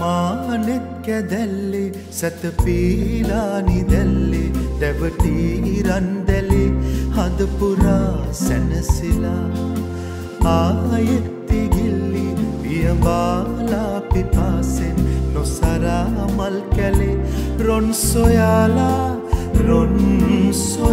මානෙත් කැදැල්ලේ සැතපීලානිදැල්ලේ දැවටීරන්දැලේ හදපුරා සැනසිලා ආයෙත්තිගිල්ලි පියබාලා රොන් සොයාලා රොන් සොයාලා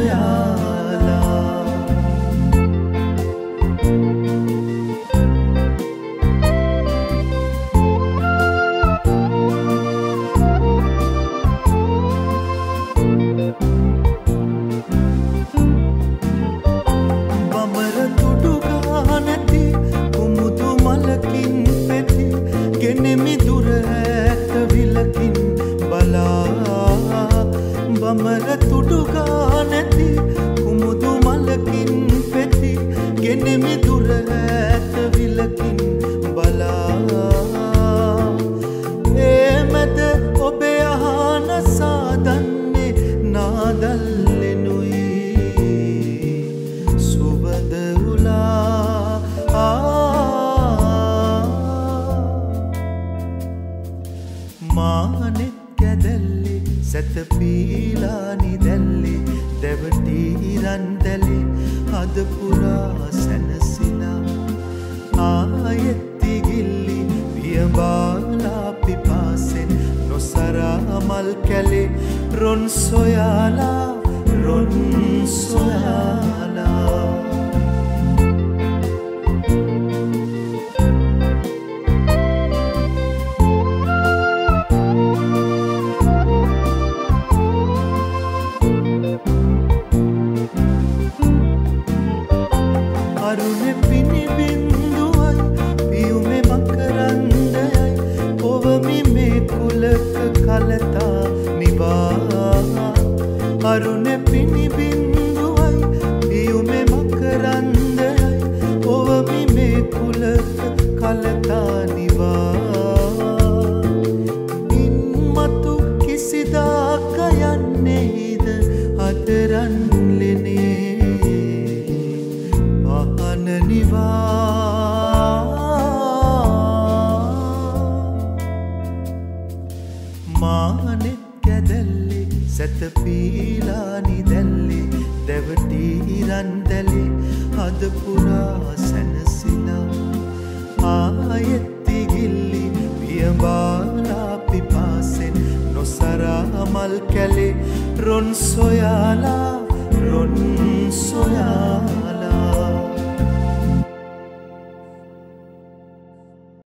මානෙත් කැදැල්ලේ සැතපීලානි දැල්ලේ දැවටීරන් දැලේ හදපුරා සැනසිලා. ආයෙත්තිගිල්ලි පියබාලා පිපාසෙන් නොසරා මල් කැලේ රොන් සොයාලා රොන් සොයාලා. අරුණ පිණිබින්දුවයි පියුමෙ මකරන්දයයි. ඔවමි මේ කුලක කලතා නිවා අරුණ පිණිබින්දුවයි පියුමෙ මකරන්දයයි. ඔවමි මේ කුලක කලතා සැතපීලානි දැල්ලේ දැවටීරන් දැලේ හදපුරා සැනසිලා. ආයෙත්තිගිල්ලි පියබාලා පිපාසෙන් නොසරා මල් කැලේ රොන් සොයාලා රොන් සොයා